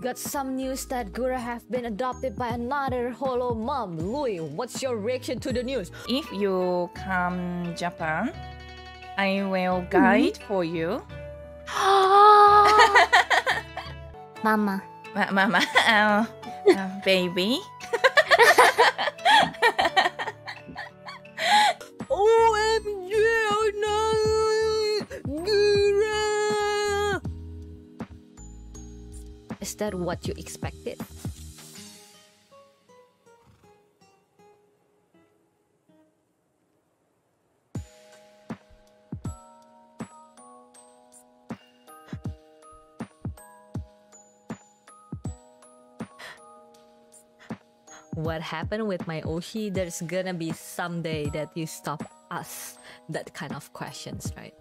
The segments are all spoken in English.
Got some news that Gura have been adopted by another holo mom. Lui, what's your reaction to the news? If you come Japan, I will guide for you. Mama. Ma- Mama, uh, uh, baby. Is that what you expected? what happened with my Oshi, there's gonna be someday that you stop us that kind of questions, right?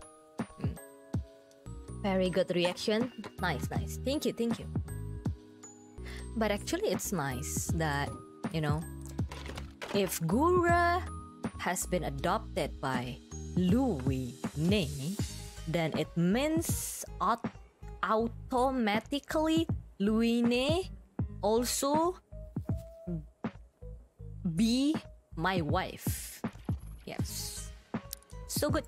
Mm. Very good reaction. Nice, nice. Thank you, thank you. But actually, it's nice that, you know, if Gura has been adopted by Lui Ne, then it means aut- automatically Lui Ne also be my wife. Yes. So good.